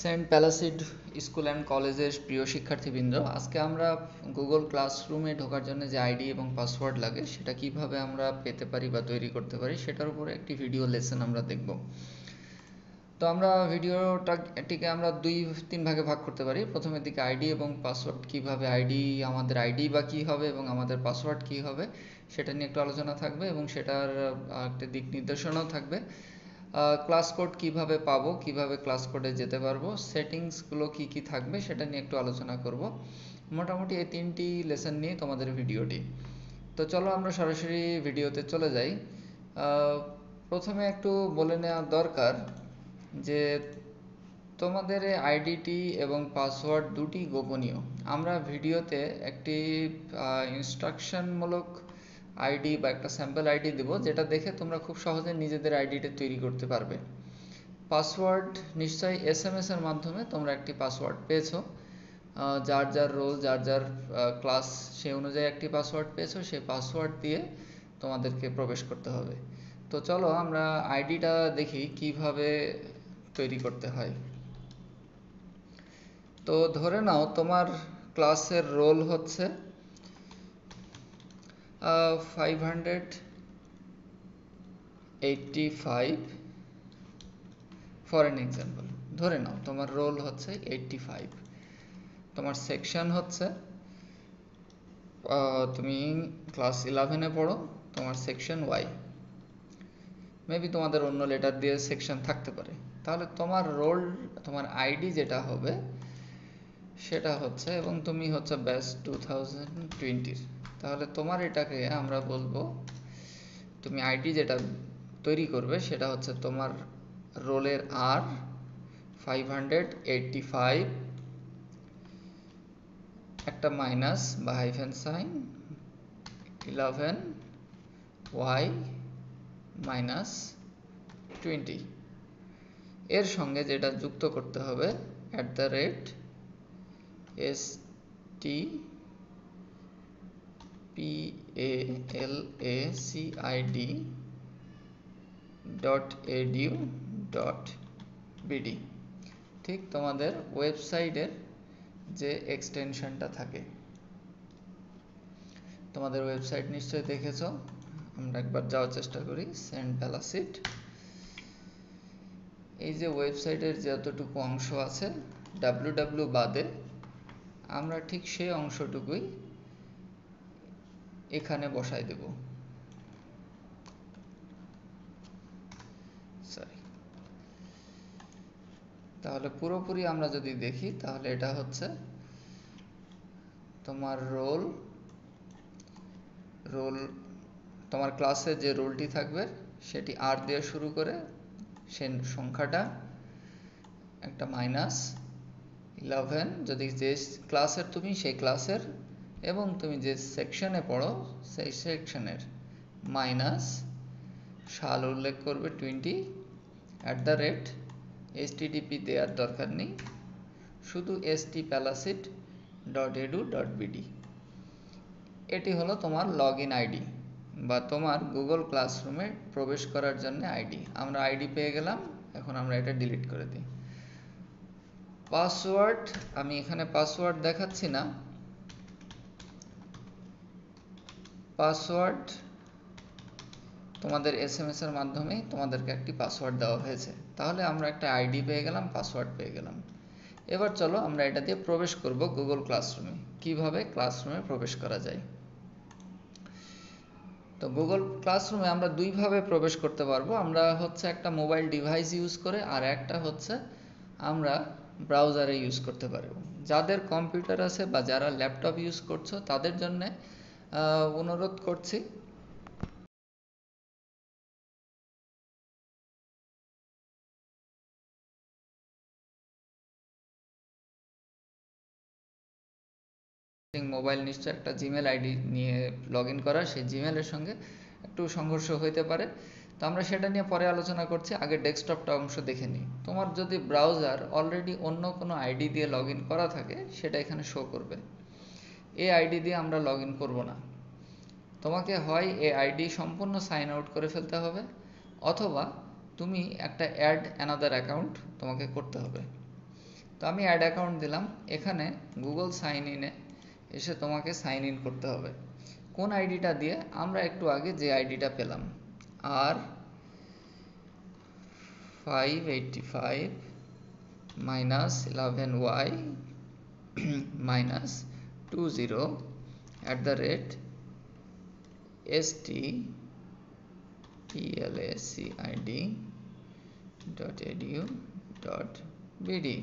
Saint প্যালাসিড school and কলেজের প্রিয় শিক্ষার্থীবৃন্দ, আজকে আমরা গুগল ক্লাসরুমে ঢোকার জন্য যে আইডি এবং পাসওয়ার্ড লাগে, সেটা কীভাবে আমরা পেতে পারি বা তৈরি করতে পারি, সেটার উপরে একটি ভিডিও লেসন আমরা দেখব। তো আমরা ভিডিওটাটিকে আমরা দুই, তিন ভাগে ভাগ করতে পারি। প্রথমের দিকে আইডি এবং পাসওয়ার্ড, কীভাবে আইডি, আমাদের আইডি বা কী হবে এবং আমাদের পাসওয়ার্ড কী হবে, সেটা নিয়ে একটু আলোচনা থাকবে এবং সেটার একটা দিক নির্দেশনাও থাকবে। ক্লাস কোড কীভাবে পাবো, কীভাবে ক্লাস কোডে যেতে পারব সেটিংসগুলো কি কি থাকবে সেটা নিয়ে একটু আলোচনা করব। মোটামুটি এই তিনটি লেসন নিয়ে তোমাদের ভিডিওটি। তো চলো আমরা সরাসরি ভিডিওতে চলে যাই। প্রথমে একটু বলে নেওয়া দরকার যে তোমাদের আইডিটি এবং পাসওয়ার্ড দুটি গোপনীয়। আমরা ভিডিওতে একটি ইনস্ট্রাকশনমূলক আইডি বা একটা স্যাম্পল আইডি দেবো, যেটা দেখে তোমরা খুব সহজে নিজেদের আইডিটা তৈরি করতে পারবে। পাসওয়ার্ড নিশ্চয়ই এস এম এর মাধ্যমে তোমরা একটি পাসওয়ার্ড পেয়েছ। যার যার রোল যার যার ক্লাস সেই অনুযায়ী একটি পাসওয়ার্ড পেয়েছ, সেই পাসওয়ার্ড দিয়ে তোমাদেরকে প্রবেশ করতে হবে। তো চলো আমরা আইডিটা দেখি কীভাবে তৈরি করতে হয়। তো ধরে নাও তোমার ক্লাসের রোল হচ্ছে hundred eighty five for example ধরে নাও, তোমার রোল হচ্ছে এইটটি ফাইভ তোমার সেকশন হচ্ছে তুমি ক্লাস ইলেভেনে পড়ো, তোমার সেকশন ওয়াই মেবি তোমাদের অন্য লেটার দিয়ে সেকশন থাকতে পারে। তাহলে তোমার রোল তোমার আইডি যেটা হবে, সেটা হচ্ছে, এবং তুমি হচ্ছে ব্যাস টু থাউজেন্ড টোয়েন্টির তাহলে তোমার এটাকে আমরা বলব, তুমি আইডি যেটা তৈরি করবে সেটা হচ্ছে তোমার রোলের আর ফাইভ হান্ড্রেড এইটটি ফাইভ একটা মাইনাস বা hyphen sign eleven Y minus twenty এর সঙ্গে যেটা যুক্ত করতে হবে at the rate S T P A L A C I D dot edu dot BD ঠিক তোমাদের ওয়েবসাইটের যে এক্সটেনশনটা থাকে। তোমাদের ওয়েবসাইট নিশ্চয়ই দেখেছ। আমরা একবার যাওয়ার চেষ্টা করি সেন্ট প্যালাসিট এই যে ওয়েবসাইটের যতটুকু অংশ আছে ডাব্লু বাদে আমরা ঠিক সেই অংশটুকুই এখানে বসাই দেব। তাহলে পুরোপুরি আমরা যদি দেখি, তাহলে এটা হচ্ছে তোমার রোল রোল, তোমার ক্লাসে যে রোলটি থাকবে, সেটি আর দিয়ে শুরু করে সে সংখ্যাটা একটা মাইনাস ইলেভেন যদি যে ক্লাসের তুমি সেই ক্লাসের এবং তুমি যে সেকশনে পড়ো, সেই সেকশনের মাইনাস সাল উল্লেখ করবে twenty at the rate S TDP দেওয়ার দরকার নেই। শুধু এস টি প্যালাসিট ডট এডু ডট বিডি এটি হলো তোমার লগ ইন আইডি বা তোমার গুগল ক্লাসরুমে প্রবেশ করার জন্য আইডি আমরা আইডি পেয়ে গেলাম, এখন আমরা এটা ডিলিট করে দিই। পাসওয়ার্ড আমি এখানে পাসওয়ার্ড দেখাচ্ছি না। পাসওয়ার্ড তোমাদের এস এম এস এর মাধ্যমেই তোমাদেরকে একটি পাসওয়ার্ড দেওয়া হয়েছে। তাহলে আমরা একটা আইডি পেয়ে গেলাম পাসওয়ার্ড পেয়ে গেলাম। এবার চলো আমরা এটা দিয়ে প্রবেশ করব গুগল ক্লাসরুমে কীভাবে ক্লাসরুমে প্রবেশ করা যায়? তো গুগল ক্লাসরুমে আমরা দুইভাবে প্রবেশ করতে পারব। আমরা হচ্ছে একটা মোবাইল ডিভাইস ইউজ করে, আর একটা হচ্ছে আমরা ব্রাউজারে ইউজ করতে পারব। যাদের কম্পিউটার আছে বা যারা ল্যাপটপ ইউজ করছ, তাদের জন্য অনুরোধ করছি। মোবাইল নিশ্চয় একটা জিমেল আইডি নিয়ে লগ ইন করা, সেই জিমেলের সঙ্গে একটু সংঘর্ষ হইতে পারে। তো আমরা সেটা নিয়ে পরে আলোচনা করছি, আগে ডেস্কটপটা অংশ দেখে নিই। তোমার যদি ব্রাউজার অলরেডি অন্য কোনো আইডি দিয়ে লগ ইন করা থাকে, সেটা এখানে শো করবে। এই আইডি দিয়ে আমরা লগ ইন করব না। তোমাকে হয় এই আইডি সম্পূর্ণ সাইন আউট করে ফেলতে হবে, অথবা তুমি একটা অ্যাড অ্যানাদার অ্যাকাউন্ট তোমাকে করতে হবে। তো আমি অ্যাড অ্যাকাউন্ট দিলাম, এখানে গুগল সাইন ইনে এসে তোমাকে সাইন ইন করতে হবে। কোন আইডিটা দিয়ে আমরা একটু আগে যে আইডিটা পেলাম আর five eighty five minus eleven Y minus two zero at the rate S T TLACID dot edu dot BD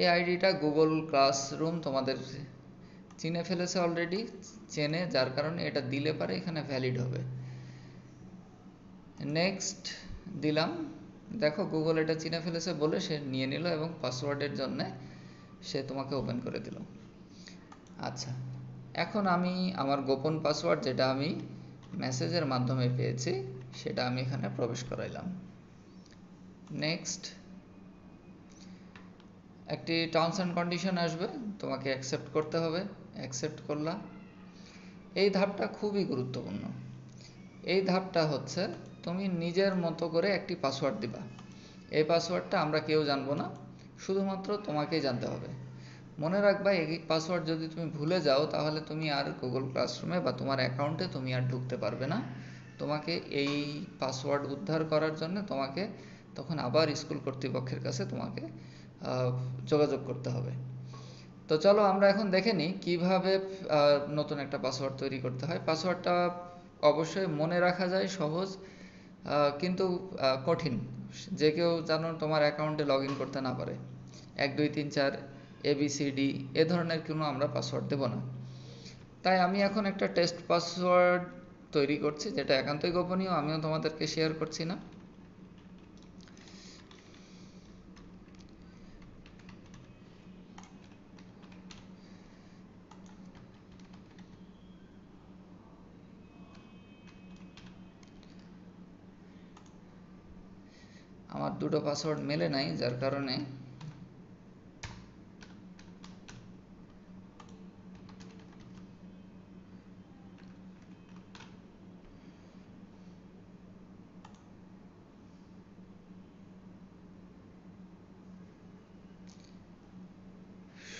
এই আইডিটা গুগল ক্লাসরুম তোমাদের চিনে ফেলেছে অলরেডি চেনে, যার কারণে এটা দিলে পারে এখানে ভ্যালিড হবে। নেক্সট দিলাম। দেখো গুগল এটা চিনে ফেলেছে বলে সে নিয়ে নিল এবং পাসওয়ার্ডের জন্য সে তোমাকে ওপেন করে দিল। আচ্ছা এখন আমি আমার গোপন পাসওয়ার্ড যেটা আমি মেসেজের মাধ্যমে পেয়েছি, সেটা আমি এখানে প্রবেশ করাইলাম। নেক্সট একটি টার্মস অ্যান্ড কন্ডিশন আসবে, তোমাকে অ্যাকসেপ্ট করতে হবে। অ্যাকসেপ্ট করলা। এই ধাপটা খুবই গুরুত্বপূর্ণ। এই ধাপটা হচ্ছে, তুমি নিজের মতো করে একটি পাসওয়ার্ড দিবা। এই পাসওয়ার্ডটা আমরা কেউ জানব না। শুধুমাত্র তোমাকেই জানতে হবে। মনে রাখবা, এই পাসওয়ার্ড যদি তুমি ভুলে যাও, তাহলে তুমি আর গুগল ক্লাসরুমে বা তোমার অ্যাকাউন্টে তুমি আর ঢুকতে পারবে না। তোমাকে এই পাসওয়ার্ড উদ্ধার করার জন্য তোমাকে তখন আবার স্কুল কর্তৃপক্ষের কাছে তোমাকে যোগাযোগ করতে হবে। তো চলো আমরা এখন দেখে নিই কীভাবে নতুন একটা পাসওয়ার্ড তৈরি করতে হয়। পাসওয়ার্ডটা অবশ্যই মনে রাখা যায় সহজ কিন্তু কঠিন। যে কেউ যেন তোমার অ্যাকাউন্টে লগ ইন করতে না পারে। এক, দুই, তিন, চার এবিসিডি এ ধরনের কোনো আমরা পাসওয়ার্ড দেব না। তাই আমি এখন একটা টেস্ট পাসওয়ার্ড তৈরি করছি, যেটা একান্তই গোপনীয়, আমিও তোমাদেরকে শেয়ার করছি না আমার দুটো পাসওয়ার্ড মেলে নাই যার কারণে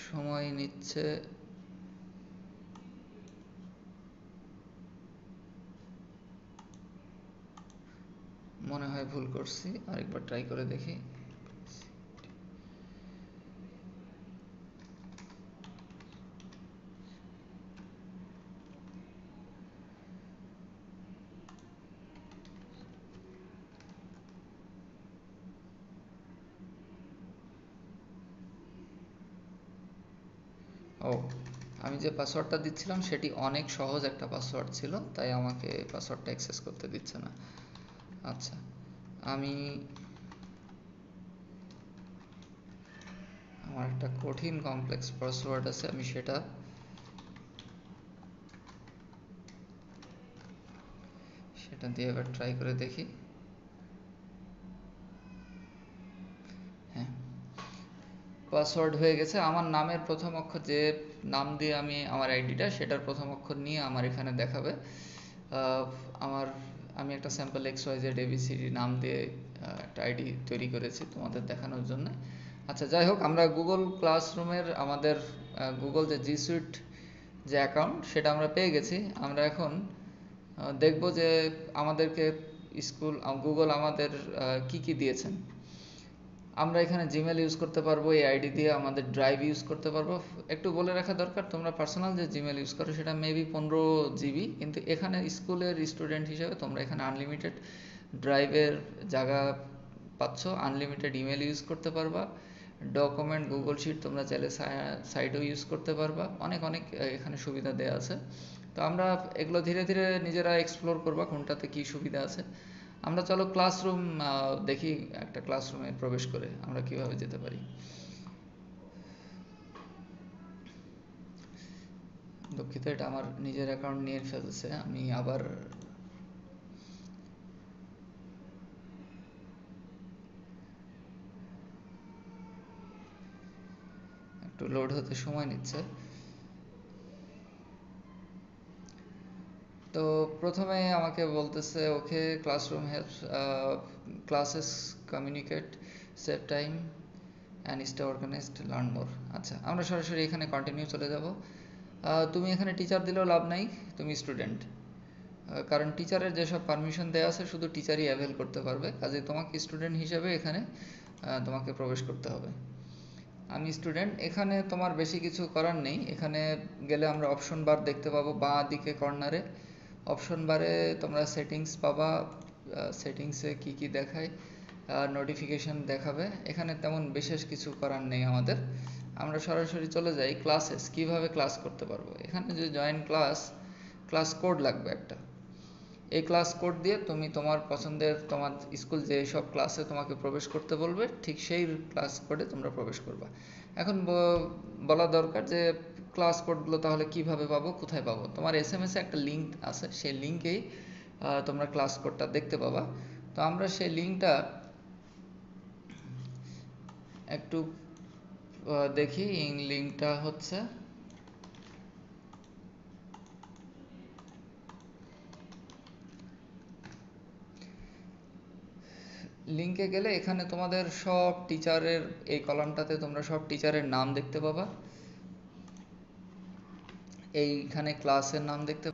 সময় নিচ্ছে মনে হয় ভুল করছি, আরেকবার ট্রাই করে দেখি। ও, আমি যে পাসওয়ার্ডটা দিচ্ছিলাম, সেটি অনেক সহজ একটা পাসওয়ার্ড ছিল, তাই আমাকে পাসওয়ার্ডটা অ্যাক্সেস করতে দিচ্ছে না। আচ্ছা আমি আমার একটা কঠিন কমপ্লেক্স পাসওয়ার্ড আছে, আমি সেটা সেটা দিয়ে এবার ট্রাই করে দেখি। হ্যাঁ পাসওয়ার্ড হয়ে গেছে। আমার নামের প্রথম অক্ষর যে নাম দিয়ে আমি আমার আইডিটা সেটার প্রথম অক্ষর নিয়ে আমার এখানে দেখাবে। আমার আমি একটা sample X Y Z ABCD নাম দিয়ে একটা আইডি তৈরি করেছি তোমাদের দেখানোর জন্য। আচ্ছা যাই হোক, আমরা গুগল ক্লাসরুমের আমাদের গুগল যে জি সুইট যে অ্যাকাউন্ট সেটা আমরা পেয়ে গেছি। আমরা এখন দেখব যে আমাদেরকে স্কুল গুগল আমাদের কি কি দিয়েছেন। আমরা এখানে জিমেল ইউজ করতে পারব, এই আইডি দিয়ে আমাদের ড্রাইভ ইউজ করতে পারব। একটু বলে রাখা দরকার, তোমরা পার্সোনাল যে জিমেল ইউজ করো, সেটা মেবি পনেরো জিবি কিন্তু এখানে স্কুলের স্টুডেন্ট হিসেবে তোমরা এখানে আনলিমিটেড ড্রাইভের জায়গা পাচ্ছ আনলিমিটেড ইমেল ইউজ করতে পারবা। ডকুমেন্ট গুগল শিট তোমরা চাইলে সাইডেও ইউজ করতে পারবা। অনেক অনেক এখানে সুবিধা দেওয়া আছে। তো আমরা এগুলো ধীরে ধীরে নিজেরা এক্সপ্লোর করবা, কোনটাতে কি সুবিধা আছে। আমরা চলো ক্লাসরুম দেখি একটা ক্লাসরুমে প্রবেশ করে আমরা কীভাবে যেতে পারি। দুঃখিত, এটা আমার নিজের অ্যাকাউন্ট নিয়ে ফেলছে আমি আবার একটু লোড হতে সময় নিচ্ছে। তো প্রথমে আমাকে বলতেছে, okay classroom help classes communicate save time and stay organised learn more আচ্ছা আমরা সরাসরি এখানে কন্টিনিউ চলে যাব। তুমি এখানে টিচার দিলেও লাভ নাই, তুমি স্টুডেন্ট কারণ টিচারের যেসব পারমিশন দেওয়া আছে, শুধু টিচারই অ্যাভেল করতে পারবে। কাজে তোমাকে স্টুডেন্ট হিসেবে এখানে তোমাকে প্রবেশ করতে হবে। আমি স্টুডেন্ট এখানে তোমার বেশি কিছু করার নেই। এখানে গেলে আমরা অপশন বার দেখতে পাবো বাঁ দিকে কর্নারে অপশন বারে তোমরা সেটিংস পাবা সেটিংসে কি কি দেখায় নোটিফিকেশন দেখাবে। এখানে তেমন বিশেষ কিছু করার নেই আমাদের। আমরা সরাসরি চলে যাই ক্লাসেস কীভাবে ক্লাস করতে পারব? এখানে যে জয়েন ক্লাস ক্লাস কোড লাগবে একটা। এই ক্লাস কোড দিয়ে তুমি তোমার পছন্দের, তোমার স্কুল যে সব ক্লাসে তোমাকে প্রবেশ করতে বলবে, ঠিক সেই ক্লাস কোডে তোমরা প্রবেশ করবা। এখন বলা দরকার যে ক্লাস কোডগুলো তাহলে কীভাবে পাবো, কোথায় পাবো? তোমার এস এম এসে একটা লিঙ্ক আছে, সেই লিঙ্কেই তোমরা ক্লাস কোডটা দেখতে পাবা। তো আমরা সেই লিঙ্কটা একটু দেখি লিঙ্কটা হচ্ছে লিঙ্কে গেলে এখানে তোমাদের সব টিচারের এই কলামটাতে তোমরা সব টিচারের নাম দেখতে পাবা। এইখানে ক্লাসের নাম দেখতে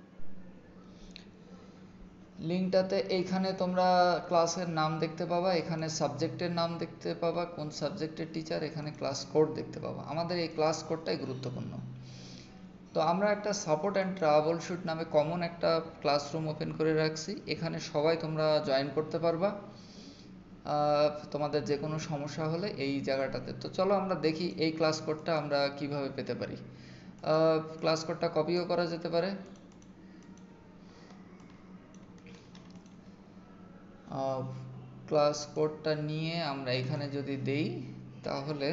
লিঙ্কটাতে এইখানে তোমরা ক্লাসের নাম দেখতে পাবা, এখানে সাবজেক্টের নাম দেখতে পাবা, কোন সাবজেক্টের টিচার এখানে ক্লাস কোড দেখতে পাবা। আমাদের এই ক্লাস কোডটাই গুরুত্বপূর্ণ। তো আমরা একটা সাপোর্ট অ্যান্ড ট্রাভেল শুট নামে কমন একটা ক্লাসরুম ওপেন করে রাখছি। এখানে সবাই তোমরা জয়েন করতে পারবা। তোমাদের যে কোনো সমস্যা হলে এই জায়গাটাতে। তো চলো আমরা দেখি এই ক্লাস কোডটা আমরা কীভাবে পেতে পারি। ক্লাস কোডটা কপিও করা যেতে পারে। ক্লাস কোডটা নিয়ে আমরা এখানে যদি দেই, তাহলে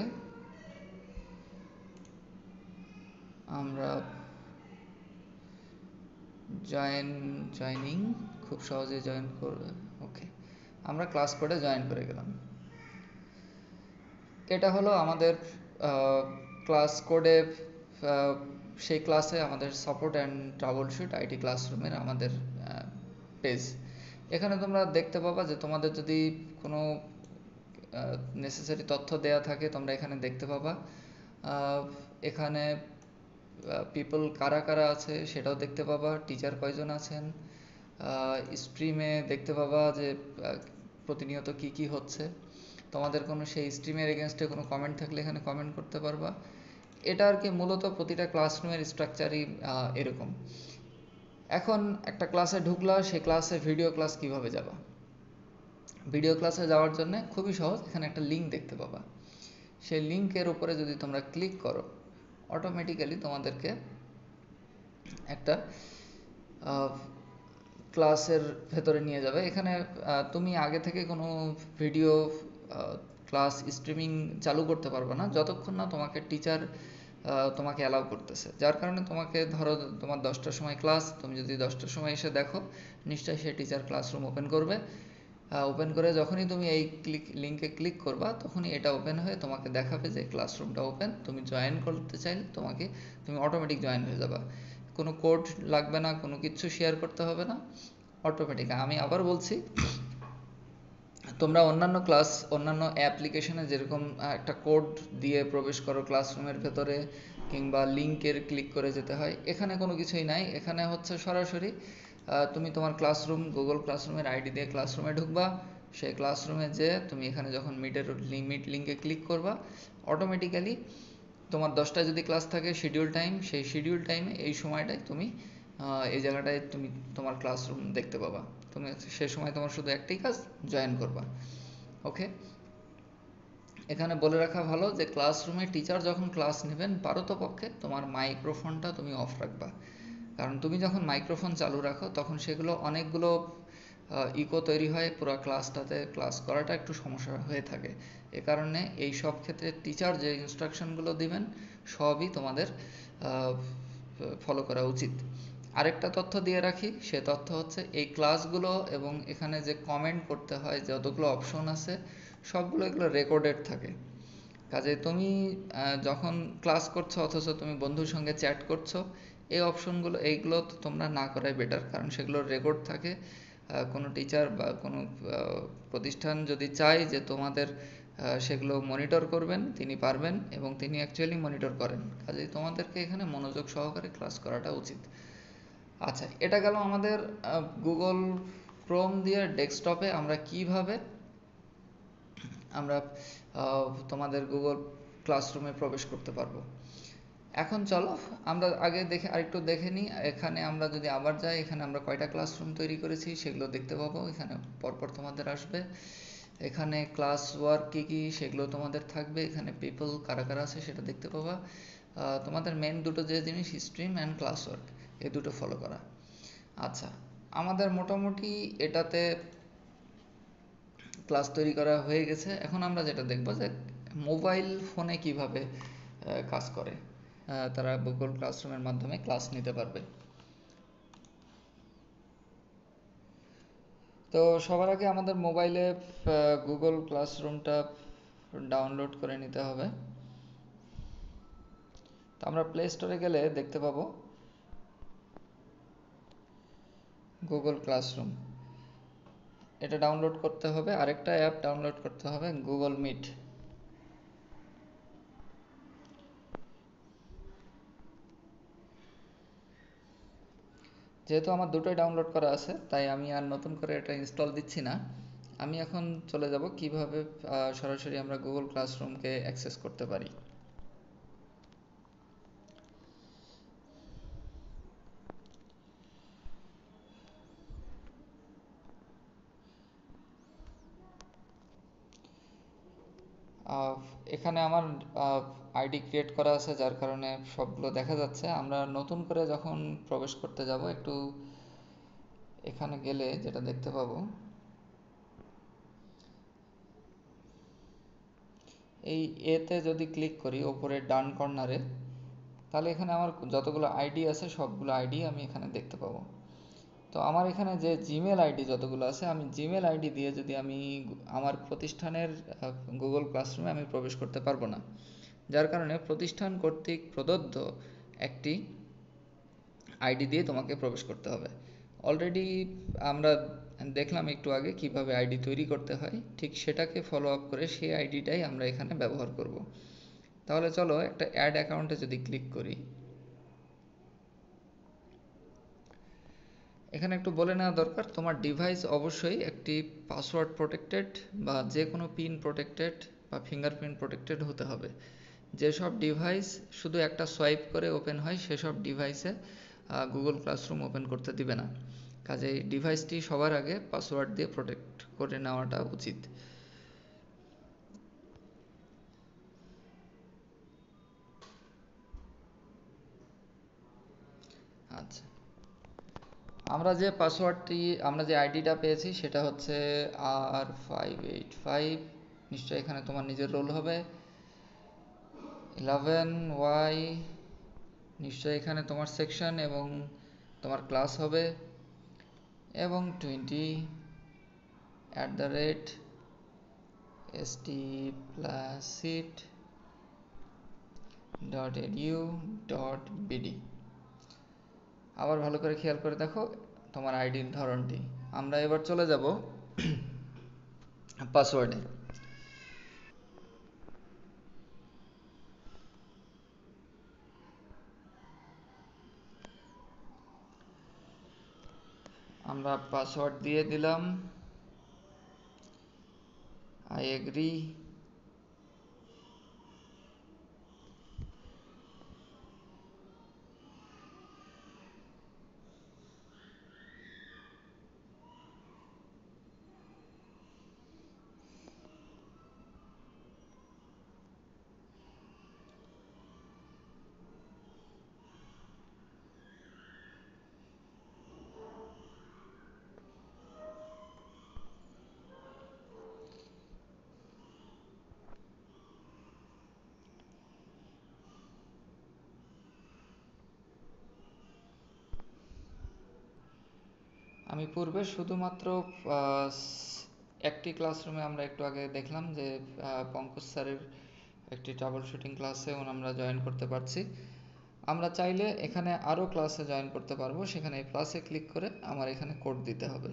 আমরা জয়েন জয়নিং খুব সহজে জয়েন করবে। ওকে আমরা ক্লাস কোডে জয়েন করে গেলাম। এটা হলো আমাদের ক্লাস কোডে সেই ক্লাসে আমাদের support and troubleshoot IT ক্লাসরুমের আমাদের পেজ এখানে তোমরা দেখতে পাবা যে তোমাদের যদি কোনো নেসেসারি তথ্য দেয়া থাকে তোমরা এখানে দেখতে পাবা। এখানে পিপল কারা কারা আছে সেটাও দেখতে পাবা টিচার কয়জন আছেন। স্ট্রিমে দেখতে পাবা যে প্রতিনিয়ত কি কি হচ্ছে। তোমাদের কোনো সেই স্ট্রিমের এগেনস্টে কোনো কমেন্ট থাকলে এখানে কমেন্ট করতে পারবা। এটা আর কি মূলত প্রতিটা ক্লাসরুমের স্ট্রাকচারই এরকম। এখন একটা ক্লাসে ঢুকলা, সেই ক্লাসে ভিডিও ক্লাস কীভাবে যাবা? ভিডিও ক্লাসে যাওয়ার জন্য খুবই সহজ, এখানে একটা লিঙ্ক দেখতে পাবা। সেই লিঙ্কের উপরে যদি তোমরা ক্লিক করো অটোমেটিক্যালি তোমাদেরকে একটা ক্লাসের ভেতরে নিয়ে যাবে। এখানে তুমি আগে থেকে কোনো ভিডিও ক্লাস স্ট্রিমিং চালু করতে পারবে না, যতক্ষণ না তোমাকে টিচার তোমাকে অ্যালাউ করতেছে। যার কারণে তোমাকে ধরো তোমার দশটার সময় ক্লাস তুমি যদি দশটার সময় এসে দেখো, নিশ্চয়ই সে টিচার ক্লাসরুম ওপেন করবে। ওপেন করে যখনই তুমি এই ক্লিক লিঙ্কে ক্লিক করবা, তখনই এটা ওপেন হয়ে তোমাকে দেখাবে যে ক্লাসরুমটা ওপেন তুমি জয়েন করতে চাইলে তোমাকে, তুমি অটোমেটিক জয়েন হয়ে যাবা। কোনো কোড লাগবে না, কোনো কিছু শেয়ার করতে হবে না অটোমেটিক আমি আবার বলছি তোমরা অন্যান্য ক্লাস অন্যান্য অ্যাপ্লিকেশনে যেরকম একটা কোড দিয়ে প্রবেশ করো ক্লাসরুমের ভেতরে কিংবা লিঙ্কের ক্লিক করে যেতে হয়, এখানে কোনো কিছুই নাই। এখানে হচ্ছে সরাসরি তুমি তোমার ক্লাসরুম গুগল ক্লাসরুমের আইডি দিয়ে ক্লাসরুমে ঢুকবা। সেই ক্লাসরুমে যে তুমি এখানে যখন মিটের লিমিট লিঙ্কে ক্লিক করবা অটোমেটিক্যালি তোমার দশটায় যদি ক্লাস থাকে শিডিউল টাইম সেই শিডিউল টাইমে এই সময়টায় তুমি এই জায়গাটায় তুমি তোমার ক্লাসরুম দেখতে পাবা। তুমি সে সময় তোমার শুধু একটাই কাজ জয়েন করবা। ওকে এখানে বলে রাখা ভালো যে ক্লাসরুমে টিচার যখন ক্লাস নেবেন পারতপক্ষে তোমার মাইক্রোফোনটা তুমি অফ রাখবা। কারণ তুমি যখন মাইক্রোফোন চালু রাখো, তখন সেগুলো অনেকগুলো ইকো তৈরি হয় পুরো ক্লাসটাতে ক্লাস করাটা একটু সমস্যা হয়ে থাকে। এ কারণে এই সব ক্ষেত্রে টিচার যে ইনস্ট্রাকশনগুলো দিবেন, সবই তোমাদের ফলো করা উচিত। আরেকটা তথ্য দিয়ে রাখি, সে তথ্য হচ্ছে এই ক্লাসগুলো এবং এখানে যে কমেন্ট করতে হয়, যতগুলো অপশন আছে, সবগুলো এগুলো রেকর্ডেড থাকে। কাজে তুমি যখন ক্লাস করছ অথচ তুমি বন্ধুর সঙ্গে চ্যাট করছ, এই অপশনগুলো এইগুলো তো তোমরা না করাই বেটার কারণ সেগুলোর রেকর্ড থাকে। কোনো টিচার বা কোনো প্রতিষ্ঠান যদি চায় যে তোমাদের সেগুলো মনিটর করবেন, তিনি পারবেন এবং তিনি অ্যাকচুয়ালি মনিটর করেন। কাজেই তোমাদেরকে এখানে মনোযোগ সহকারে ক্লাস করাটা উচিত। আচ্ছা এটা গেল আমাদের গুগল ক্রোম দিয়ে ডেস্কটপে আমরা কীভাবে, আমরা তোমাদের গুগল ক্লাসরুমে প্রবেশ করতে পারব। এখন চলো, আমরা আগে দেখে, আরেকটু দেখে নিই, এখানে আমরা যদি আবার যাই, এখানে আমরা কয়টা ক্লাসরুম তৈরি করেছি সেগুলো দেখতে পাবো, এখানে পরপর তোমাদের আসবে। এখানে ক্লাস ওয়ার্ক কী কী সেগুলো তোমাদের থাকবে, এখানে পিপল কারা কারা আছে সেটা দেখতে পাবা। তোমাদের মেন দুটো যে জিনিস স্ট্রিম অ্যান্ড ক্লাস ওয়ার্ক এই দুটো ফলো করা। আচ্ছা আমাদের মোটামুটি এটাতে ক্লাস তৈরি করা হয়ে গেছে। এখন আমরা যেটা দেখব যে মোবাইল ফোনে কীভাবে কাজ করে তারা গুগল ক্লাসরুমের মাধ্যমে ক্লাস নিতে পারবে। তো সবার আগে আমাদের মোবাইলে গুগল ক্লাসরুমটা ডাউনলোড করে নিতে হবে। তো আমরা প্লে স্টোরে গেলে দেখতে পাবো গুগল ক্লাসরুম এটা ডাউনলোড করতে হবে। আরেকটা অ্যাপ ডাউনলোড করতে হবে গুগল মিট যেহেতু আমার দুটোই ডাউনলোড করা আছে, তাই আমি আর নতুন করে এটা ইনস্টল দিচ্ছি না। আমি এখন চলে যাব কীভাবে সরাসরি আমরা গুগল ক্লাসরুমকে অ্যাক্সেস করতে পারি। এখানে আমার আইডি ক্রিয়েট করা আছে, যার কারণে সবগুলো দেখা যাচ্ছে। আমরা নতুন করে যখন প্রবেশ করতে যাব, একটু এখানে গেলে যেটা দেখতে পাবো। এই এতে যদি ক্লিক করি, ওপরে ডান কর্নারে তাহলে এখানে আমার যতগুলো আইডি আছে, সবগুলো আইডি আমি এখানে দেখতে পাবো। তো আমার এখানে যে জিমেল আইডি যতগুলো আছে, আমি জিমেল আইডি দিয়ে যদি আমি আমার প্রতিষ্ঠানের গুগল ক্লাসরুমে আমি প্রবেশ করতে পারব না। যার কারণে প্রতিষ্ঠান কর্তৃক প্রদত্ত একটি আইডি দিয়ে তোমাকে প্রবেশ করতে হবে। অলরেডি আমরা দেখলাম একটু আগে কীভাবে আইডি তৈরি করতে হয়, ঠিক সেটাকে ফলো আপ করে সেই আইডিটাই আমরা এখানে ব্যবহার করব। তাহলে চলো একটা অ্যাড অ্যাকাউন্টে যদি ক্লিক করি এখানে একটু বলে নেওয়া দরকার, তোমার ডিভাইস অবশ্যই একটি পাসওয়ার্ড প্রোটেক্টেড বা যে কোনো পিন প্রোটেক্টেড বা ফিঙ্গারপ্রিন্ট প্রোটেক্টেড হতে হবে। যেসব ডিভাইস শুধু একটা সোয়াইপ করে ওপেন হয়, সেসব ডিভাইসে গুগল ক্লাসরুম ওপেন করতে দিবে না। কাজেই ডিভাইসটি সবার আগে পাসওয়ার্ড দিয়ে প্রোটেক্ট করে নেওয়াটা উচিত। আচ্ছা। আমরা যে পাসওয়ার্ডটি, আমরা যে আইডিটা পেয়েছি সেটা হচ্ছে আর ফাইভ এইট ফাইভ নিশ্চয়ই এখানে তোমার নিজের রোল হবে। ইলেভেন ওয়াই নিশ্চয়ই এখানে তোমার সেকশন এবং তোমার ক্লাস হবে। এবং twenty at the rate S T plus dot edu dot BD আবার ভালো করে খেয়াল করে দেখো তোমার আইডির ধরনটি। আমরা এবার চলে যাব পাসওয়ার্ডে আমরা পাসওয়ার্ড দিয়ে দিলাম। আই এগ্রি আমি পূর্বে শুধুমাত্র একটি ক্লাসরুমে আমরা একটু আগে দেখলাম যে পঙ্কজ স্যারের একটি ট্রাবল শুটিং ক্লাসে আমরা জয়েন করতে পারছি। আমরা চাইলে এখানে আরও ক্লাসে জয়েন করতে পারব। সেখানে প্লাসে ক্লিক করে আমার এখানে কোড দিতে হবে।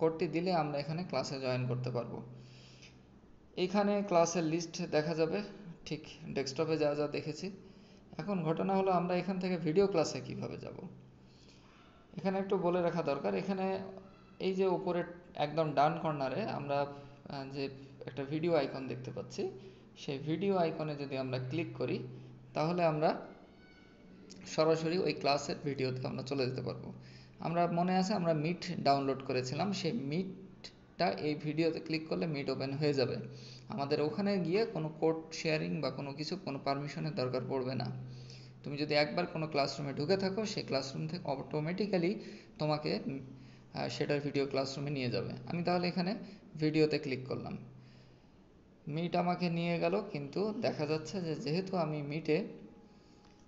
কোডটি দিলে আমরা এখানে ক্লাসে জয়েন করতে পারব। এইখানে ক্লাসের লিস্ট দেখা যাবে। ঠিক ডেস্কটপে যা যা দেখেছি। এখন ঘটনা হলো আমরা এখান থেকে ভিডিও ক্লাসে কীভাবে যাব? এখানে একটু বলে রাখা দরকার, এখানে এই যে উপরে একদম ডান কর্নারে আমরা যে একটা ভিডিও আইকন দেখতে পাচ্ছি, সেই ভিডিও আইকনে যদি আমরা ক্লিক করি, তাহলে আমরা সরাসরি ওই ক্লাসের ভিডিওতে আমরা চলে যেতে পারব। আমরা মনে আছে আমরা মিট ডাউনলোড করেছিলাম, সেই মিটটা এই ভিডিওতে ক্লিক করলে মিট ওপেন হয়ে যাবে। আমাদের ওখানে গিয়ে কোনো কোড শেয়ারিং বা কোনো কিছু, কোনো পারমিশনের দরকার পড়বে না। তুমি যদি একবার কোনো ক্লাসরুমে ঢুকে থাকো, সেই ক্লাসরুম থেকে অটোমেটিক্যালি তোমাকে সেটার ভিডিও ক্লাসরুমে নিয়ে যাবে। আমি তাহলে এখানে ভিডিওতে ক্লিক করলাম। মিট আমাকে নিয়ে গেল, কিন্তু দেখা যাচ্ছে যে যেহেতু আমি মিটে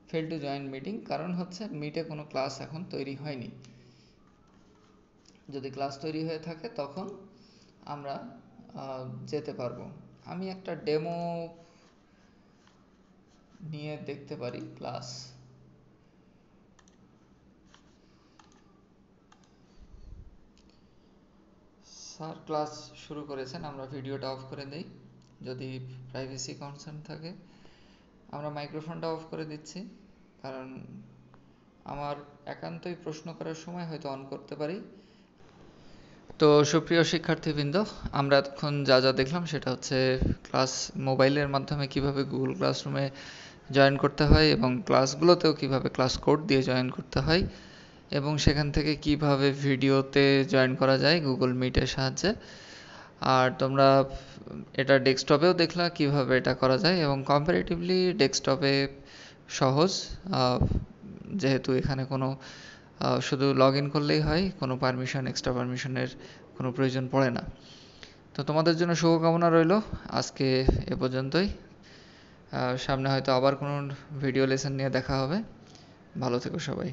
ফেল টু জয়েন মিটিং কারণ হচ্ছে মিটে কোনো ক্লাস এখন তৈরি হয়নি। যদি ক্লাস তৈরি হয়ে থাকে, তখন আমরা যেতে পারব। আমি একটা ডেমো নিয়ে দেখতে পারি ক্লাস স্যার ক্লাস শুরু করেছেন, আমরা ভিডিওটা অফ করে দেই। যদি প্রাইভেসি কনসার্ন থাকে, আমরা মাইক্রোফোনটা অফ করে দিচ্ছি। কারণ আমার একান্তই প্রশ্ন করার সময় হয়তো অন করতে পারি। তো সুপ্রিয় শিক্ষার্থীবৃন্দ, আমরা এতক্ষণ যা যা দেখলাম, সেটা হচ্ছে ক্লাস মোবাইলের মাধ্যমে কীভাবে গুগল ক্লাসরুমে জয়েন করতে হয় এবং ক্লাসগুলোতেও কীভাবে ক্লাস কোড দিয়ে জয়েন করতে হয় এবং সেখান থেকে কীভাবে ভিডিওতে জয়েন করা যায় গুগল মিটের সাহায্যে। আর তোমরা এটা ডেস্কটপেও দেখলা কীভাবে এটা করা যায় এবং কম্পারেটিভলি ডেস্কটপে সহজ যেহেতু এখানে কোনো শুধু লগ ইন করলেই হয়, কোনো পারমিশন এক্সট্রা পারমিশনের কোনো প্রয়োজন পড়ে না। তো তোমাদের জন্য শুভকামনা রইল। আজকে এ পর্যন্তই। সামনে হয়তো আবার কোনো ভিডিও লেসন নিয়ে দেখা হবে। ভালো থেকো সবাই।